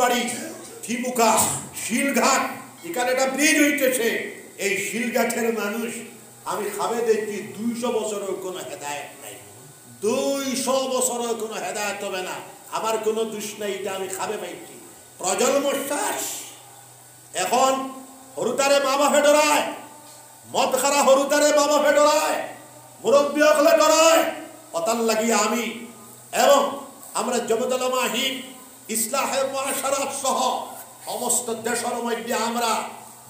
বাড়ি থিমুকা শিলঘাট, এখানে একটা ব্রিজ হইতেছে। এই শিলঘাটের মানুষ, আমি খাবে দেখছি দুইশো বছরের কোনো হেদায়ত নাই। দুইশো বছরের কোনো হেদায়ত হবে না। আমার কোনো দুষ নাই, এটা আমি খাবে পাইছি। প্রজন্ম শ্বাস। এখন হরুতারে বাবা ফেডরায়, মদ খারা হরুতারে বাবা ফেডরায়, মুরব্বী অকলে ডরায়। অতাল লাগিয়ে আমি, এবং আমরা জমদলমাহীন ইসলাহের মহাসারাত সহ সমস্ত দেশের মধ্যে আমরা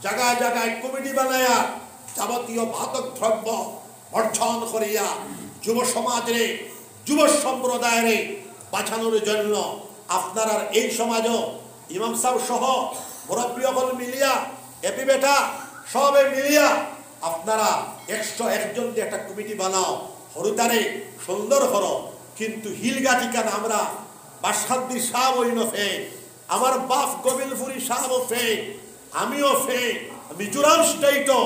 জায়গায় জায়গায় কমিটি বানায়া যাবতীয় ভাতক দ্রব্য বর্জন করিয়া যুব সমাজরে, যুব সম্প্রদায়ের বাঁচানোর জন্য আপনার এই সমাজও ইমাম সহ মুরব্বী অকল মিলিয়া এপি বেটা সবে মিলিয়া আপনারা একশো একজন একটা কমিটি বানাও। হরুতারে সুন্দর হর কিন্তু হিলগাটিকান আমরা বাসাদ্দি শাহ ওইন ফে, আমার বাপ গোবিলপুরি শাহও ফে, আমিও ফে, মিজোরাম স্টেটও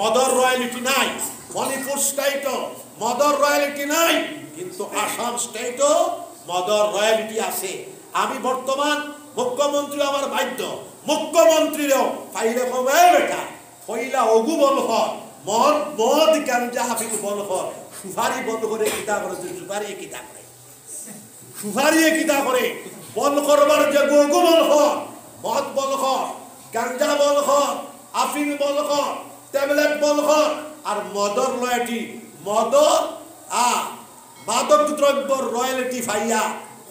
মদর রয়্যালিটি নাই, মণিপুর স্টেটও মদর রয়্যালিটি নাই, কিন্তু আসাম স্টেটও মদর রয়্যালিটি আছে। আমি বর্তমান মুখ্যমন্ত্রী আমার বাধ্য, মুখ্যমন্ত্রীরও পাইলে কবে বেটা, পয়লা অগু বল হয় মদ মদ গাঞ্জা হাফিজ বল সুপারি বন্ধ করে কিতা করে তুই সুপারি কিতা সুপারি কিতা করে? বল করবার যে গগু বল হয় মদ বল হয় গাঞ্জা বল হয় আফিং বল হয় ট্যাবলেট বল হয় আর মদর রয়্যালিটি মদর আ মাদক দ্রব্যর রয়্যালিটি ফাইয়া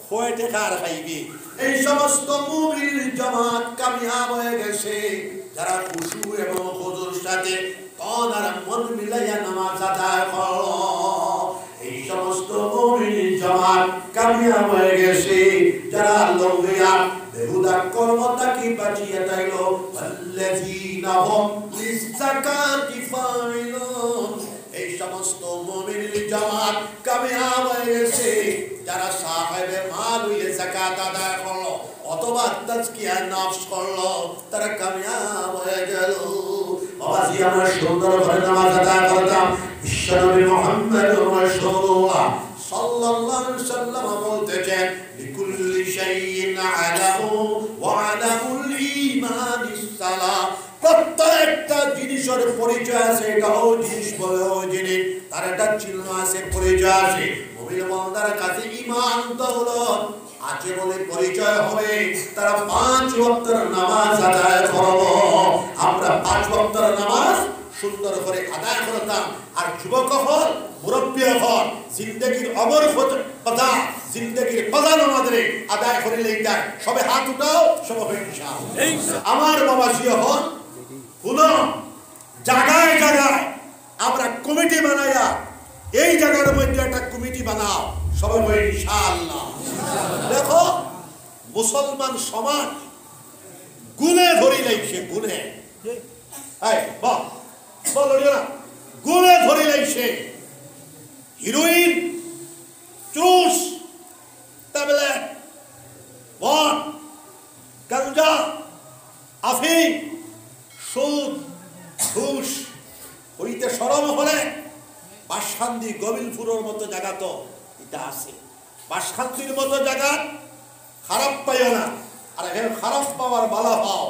হয়ে টেকার পাইবে এই সমস্ত মুমিন জামাত কামিয়াব হয়ে গেছে। যারা খুশু এবং হুজুর সাথে তন আর মন মিলাইয়া নামাজ আদায় এই সমস্ত মুমিন জামাত কামিয়াব হয়ে গেছে। যারা লঙ্গিয়া বেহুদা কর্মতা কি বাঁচিয়ে তাইল আল্লাযীনা হুম লিযাকাতি ফাইলুন। এই সমস্ত মুমিন জামাত কামিয়াব হয়ে গেছে। যারা সাহেবে মাল হইলে যাকাত আদায় করল, অথবা তাজকিয়া নফস করল, তারা কামিয়াব হয়ে গেল। বাবাজি, আমরা সুন্দর করে নামাজ আদায় করতাম। বিশ্বনবী মুহাম্মদ রাসূলুল্লাহ প্রত্যেকটা জিনিসের পরিচয় আছে জিনিস বলে তার একটা চিহ্ন আছে, পরিচয় আছে। কাছে ইমান আছে বলে পরিচয় হবে। তারা পাঁচ ওয়াক্তের নামাজ আদায় করব। আমরা পাঁচ ওয়াক্তের নামাজ সুন্দর করে আদায় করতাম। আর যুবক হল মুরব্বী হল জিন্দগির অমর কথা জিন্দগির প্রধান আমাদের আদায় করিলে যায় সবে হাত উঠাও সব আমার বাবা জিয়া হল শুনো জায়গায় জায়গায় আমরা কমিটি বানাইয়া এই জায়গার মধ্যে একটা কমিটি বানাও সবাই বলি ইনশাআল্লাহ। দেখো মুসলমান সমাজ গুনে ধরি লাইছে গুনে এই বল। বল না ধরি লাইছে হিরোইন চুস ট্যাবলেট মদ গাঞ্জা, আফিং, সুদ, ঘুষ হইতে সরম হলে বাসখান্দি গবিলপুরের মতো জায়গা তো এটা আছে। বাসখান্দির মতো জায়গা খারাপ পাইও না। আর এখানে খারাপ পাওয়ার বালা পাও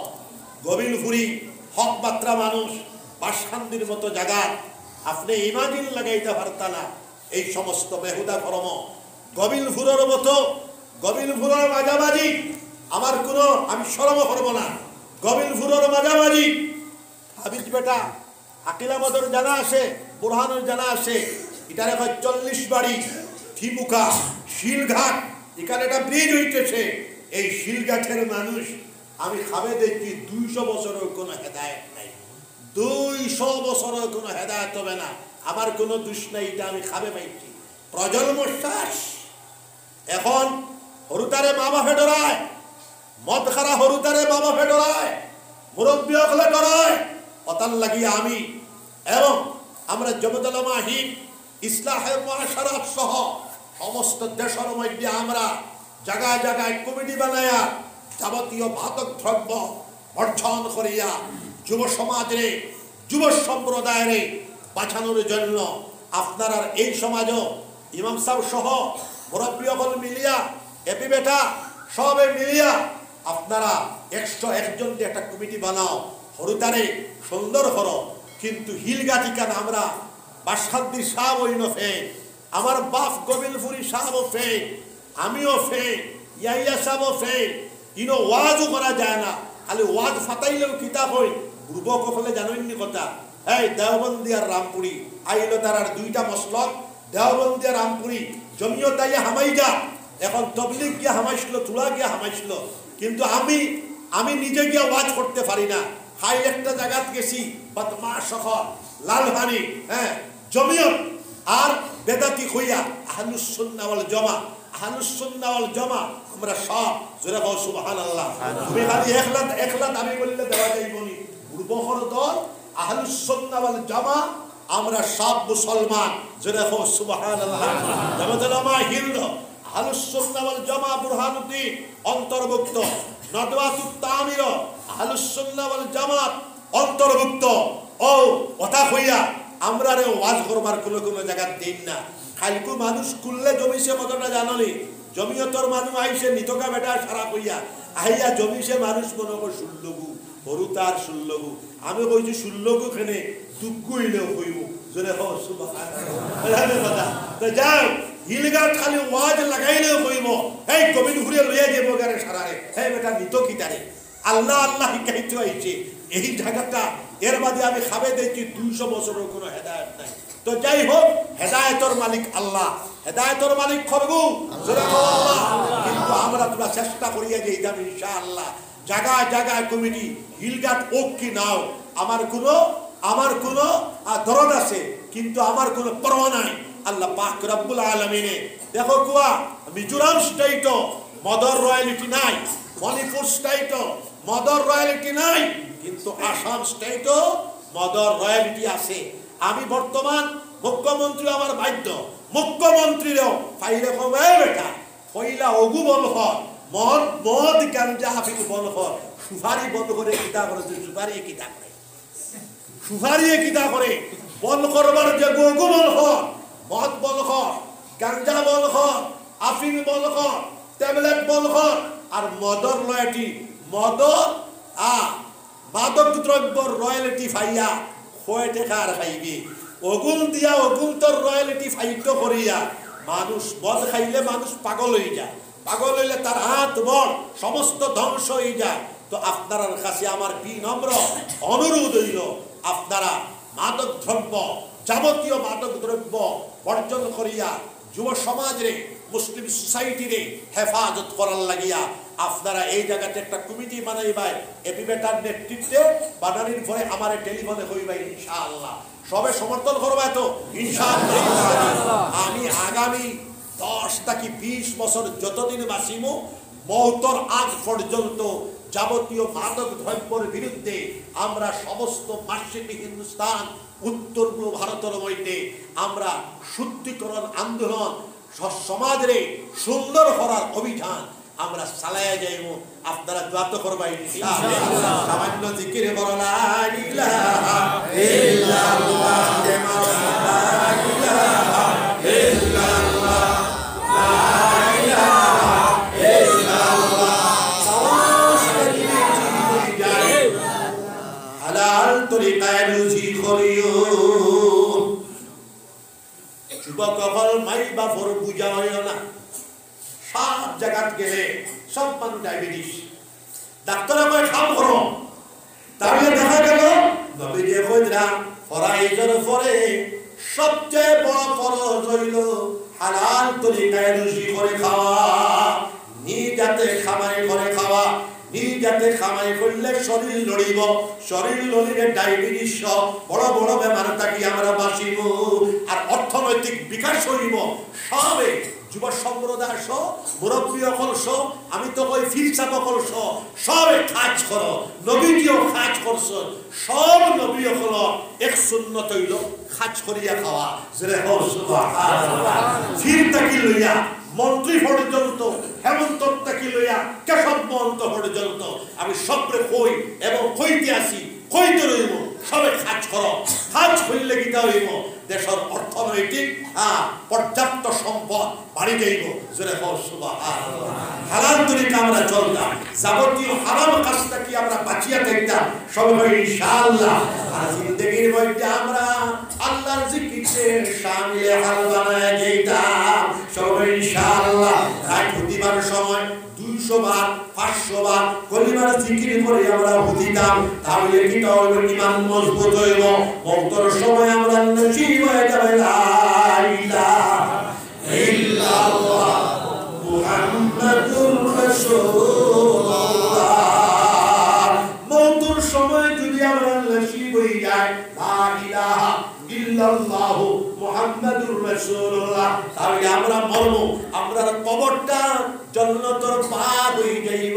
গবিলপুরি হক মানুষ বাসখান্দির মতো জায়গা আপনি ইমাজিন লাগাইতে পারতা না। এই সমস্ত বেহুদা কর্ম গবিলপুরের মতো গবিলপুরের মাঝামাঝি। আমার কোনো, আমি সরম করব না। গবিলপুরের মাঝামাঝি। হাবিজ বেটা আকিলামদের জানা আছে, বুরহানের জানা আছে। এটার এখন চল্লিশ বাড়ি থিমুকা শিলঘাট। এখানে একটা ব্রিজ হইতেছে। এই শিলঘাটের মানুষ আমি খাবে দেখছি দুইশো বছরের কোনো হেদায়ত। নাই দুইশো বছরের কোনো হেদায়ত হবে না। আমার কোনো দুষ নাই, এটা আমি খাবে পাইছি। প্রজন্ম শ্বাস এখন হরুতারে বাবা ফেডরায় মদ খারা হরুতারে বাবা ফেডরায়, মুরব্বী অকলে ডরায় অতাল লাগিয়ে আমি এবং আমরা জমদলমাহীন ইসলাহের মহাসারাত সহ সমস্ত দেশের মধ্যে আমরা জায়গায় জায়গায় কমিটি বানায়া যাবতীয় ভাতক দ্রব্য বর্জন করিয়া যুব সমাজরে, যুব সম্প্রদায়ের বাঁচানোর জন্য আপনার এই সমাজও ইমাম সাহেব সহ মুরব্বী অকল মিলিয়া এপি বেটা সবে মিলিয়া আপনারা একশো একজন একটা কমিটি বানাও। হরুতারে সুন্দর হর কিন্তু হিলগাতিকান আমরা বাসাদ্দি সাহ ওই ফে, আমার বাপ গোবিলপুরি সাহ ফে, আমিও ফে ইয়াইয়া সাহ ফে, ইনো ওয়াজও করা যায় না, খালি ওয়াজ ফাতাইলেও কিতাব হই গ্রুপক হলে জানেননি কথা? এই দেওবন্দি আর রামপুরি। আইলো তার আর দুইটা মসলক দেওবন্দি আর রামপুরি। জমিও তাই হামাই যা। এখন তবলিগ গিয়া হামাইছিল তুলা গিয়া হামাইছিল। কিন্তু আমি আমি নিজে গিয়া ওয়াজ করতে পারি না। হাই একটা জায়গাত গেছি বদমা শহর লালহানি হ্যাঁ? জমিয়ত। আর বেদাতি হইয়া আহলুসুন্নাওয়াল জমা। আহলুসুন্নাওয়াল জমা আমরা সব জোরে কও সুবহানাল্লাহ। তুমি খালি একলাত একলাত আমি বললে দেওয়া যাইবনি। পূর্বহর দল আহলুসুন্নাওয়াল জমা আমরা সব মুসলমান। জোরে কও সুবহানাল্লাহ। হিন্দ আহলুসুন্নাওয়াল জমা বুরহানুদ্দিন অন্তর্ভুক্ত। নদওয়াতুত তামির আহলুসুন্নাওয়াল জামাত অন্তর্ভুক্ত। ও, কথা হইয়া আমরা রে ওয়াজ করবার কোনো কোনো জায়গা দিন না। খালকু মানুষ কুললে জমিছে কতটা জানলি জমিয়তর মানুষ আইসে নিতকা বেটা সারা কইয়া, আইয়া জমিছে মানুষ মনে কর শুনলগু হরু তার আমি কইছি খেনে হো যাও খালি ওয়াজ লাগাইলেও কইব এই ঘুরে লইয়া যাব গারে সারারে। হে বেটা, নিত কি তারে? আল্লাহ আল্লাহ আইছে, এই জায়গাটা, এর বাদে আমি খাবে দেখছি দুইশো বছরের কোনো হেদায়ত নাই। তো যাই হোক, হেদায়তর মালিক আল্লাহ। হেদায়তর মালিক খরগু কিন্তু আমরা তোরা চেষ্টা করিয়া যে যাবে ইনশা আল্লাহ জায়গায় জায়গায় কমিটি, হিলগাট ওক কি নাও, আমার কোনো আমার কোনো দরদ আছে, কিন্তু আমার কোনো পরোয়া নাই। আল্লাহ পাক রব্বুল আলমিনে, দেখো কুয়া, মিজোরাম স্টেটও মদর রয়্যালিটি নাই, মণিপুর স্টেটও মদর রয়্যালিটি নাই, কিন্তু আসাম স্টেটও মদর রয়্যালিটি আছে। আমি বর্তমান মুখ্যমন্ত্রী আমার বাধ্য, মুখ্যমন্ত্রীরাও পাইলে কমে বেটা, পয়লা অগু বল হর মদ মদ গাঞ্জা হাফিজ বল হর সুপারি বন্ধ করে কিতা করে সুপারি কিতা করে? সুপারি কিতা করে? বল করবার যে গগু বল হর মদ বল হর গাঞ্জা বল হর আফিং বল হর ট্যাবলেট বল হর আর মদর লয়টি, মদর আ মাদক দ্রব্যর রয়্যালিটি ফাইয়া কয় টাকা আর খাইবি। অগুন দিয়া অগুন তোর রয়্যালিটি ফাইট করিয়া, মানুষ মদ খাইলে মানুষ পাগল হয়ে যায়। পাগল হইলে তার হাত বল সমস্ত ধ্বংস হয়ে যায়। তো আপনার কাছে আমার বিনম্র অনুরোধ হইল আপনারা মাদক দ্রব্য যাবতীয় মাদক দ্রব্য বর্জন করিয়া যুব সমাজরে মুসলিম সোসাইটিরে হেফাজত করার লাগিয়া আপনারা এই জায়গাতে একটা কমিটি বানাইবাই এপি বেটার নেতৃত্বে বানানির পরে আমার টেলিফোনে হইবাই ইনশাআল্লাহ। সবে সমর্থন করবা তো ইনশাআল্লাহ। আমি আগামী দশ থেকে বিশ বছর যতদিন বাঁচিমু মৌতর আগ পর্যন্ত যাবতীয় মাদক দ্রব্যের বিরুদ্ধে আমরা সমস্ত পাশ্চিমী হিন্দুস্তান উত্তর পূর্ব ভারতের মধ্যে আমরা শুদ্ধিকরণ আন্দোলন সমাজরে সুন্দর করার অভিযান আমরা চালাইয়া যাইব আপনারা দোয়া তো করবাই সামান্য জিকির করো ইলাহা ইল্লাল্লাহ। বাপর বুঝা হয় না। সব জায়গাত গেলে সব মানুষ ডায়াবেটিস। ডাক্তারে কয় খাম করো তাহলে দেখা গেল ফরাইজের পরে সবচেয়ে বড় ফরজ হইল হালাল করে খাওয়া, নিজাতে খামাই করে খাওয়া। নিজাতে খামাই করলে শরীর লড়িব। শরীর লড়িলে ডায়াবেটিস বড় বড় আমরা বাঁচিব। আর অর্থনৈতিক বিকাশ হইব। সবে যুব সম্প্রদায় সহ, মুরব্বী আমি তো কই ফিরসা অকল সবে কাজ করো। নবীজিও কাজ করছ। সব নবী অকল এক শূন্য তৈল কাজ করিয়া খাওয়া। ফির তাকি লইয়া মন্ত্রী পর্যন্ত হেমন্ত তাকি লইয়া কেশব মহন্ত পর্যন্ত আমি সবরে কই এবং কইতে আসি কইতে রইব, সবে কাজ করো। কাজ করলে গীতা হইব, দেশের অর্থ অর্থনৈতিক হ্যাঁ পর্যাপ্ত সম্পদ বাড়ি যাইব জোরে হালাল তরিকা আমরা চলতাম, যাবতীয় হারাম কাজ থেকে আমরা বাঁচিয়া থাকতাম। সবাই ইনশাআল্লাহ আর জিন্দগির মধ্যে আমরা আল্লাহর হাল বানায় সবাই ইনশাআল্লাহ রাত হতিবার সময় দুইশো বার, পাঁচশো বার কলিমার জিকির করে আমরা বুঝিতাম, তাহলে ইমান মজবুত সময় আমরা নসিব হয়ে যাবে ইল্লাল্লাহ, মুহাম্মাদুর রাসূলুল্লাহ। ইল্লাল্লাহ মুহাম্মাদুর রাসূলুল্লাহ। তাহলে আমরা মরব আমরা কবরটা জান্নাতের পার হয়ে যাইব।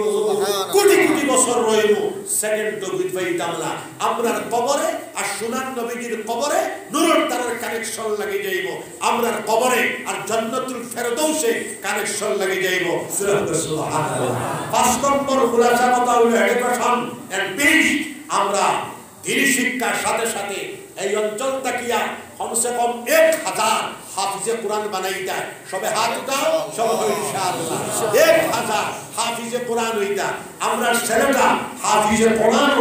কোটি কোটি বছর রইব সেকেন্ড ডবিট পাইতাম না আমরার কবরে আর সোনার নবীজির কবরে তারের কানেকশন লাগে যাইব। আমরার কবরে আর জান্নাতুল ফেরদৌসে কানেকশন লাগে যাইব। সুবহানাল্লাহ। পাঁচ নম্বর খুলাসা কথা হলো এডুকেশন এন্ড আমরা দিনী শিক্ষার সাথে সাথে এই অঞ্চল তাকিয়া কমসে কম এক হাজার হাফিজে কোরআন বানাই দেয়। সবে হাত উঠাও, সব এক হাজার হাফিজে কোরআন হইতা আমরা ছেলেটা হাফিজে কোরআন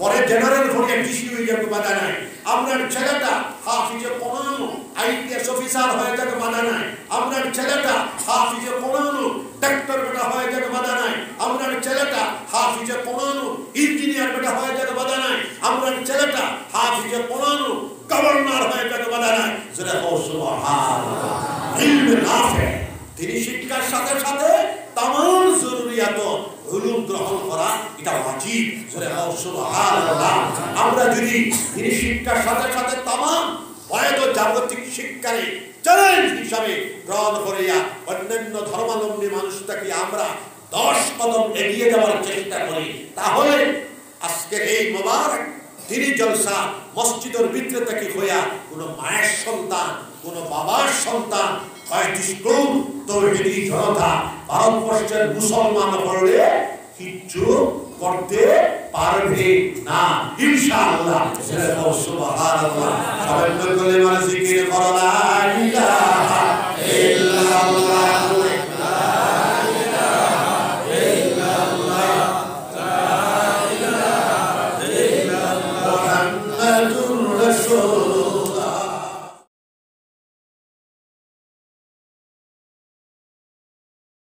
পরে জেনারেল ভোটে ডিসি হয়ে যাবে বাধা নাই আপনার ছেলেটা হাফিজে কোরআন আইপিএস অফিসার হয়ে যাবে বাধা নাই আপনার ছেলেটা হাফিজে কোরআন ডাক্তার বেটা হয়ে যাবে বাধা নাই আপনার ছেলেটা হাফিজে কোরআন ইঞ্জিনিয়ার বেটা হয়ে যাবে বাধা নাই আপনার ছেলেটা হাফিজে কোরআন গভর্নর হয়ে যাবে বাধা নাই যেটা সুবহানাল্লাহ ইলমে নাফে তিনি শিক্ষার সাথে সাথে তামাম জরুরিয়াত উলুম গ্রহণ করা এটা ওয়াজিব জোরে হও সুবহানাল্লাহ আমরা তিনি শিক্ষার সাথে সাথে তামাম বয়দ জাগতিক শিক্ষারে চ্যালেঞ্জ হিসাবে গ্রহণ করিয়া অন্যান্য ধর্মাবলম্বী মানুষটাকে আমরা দশ কদম এগিয়ে যাওয়ার চেষ্টা করি। তাহলে আজকের এই মোবারক তিনি জলসা মসজিদের ভিতরে থেকে হইয়া কোনো মায়ের সন্তান, কোনো বাবার সন্তান স্কুল তৌহিদি জনতা ভারতবর্ষের মুসলমান হলে কিচ্ছু করতে পারবে না। ইনশাআল্লাহ। সুবহানাল্লাহ। সবাই বলে মানে জিকির করলা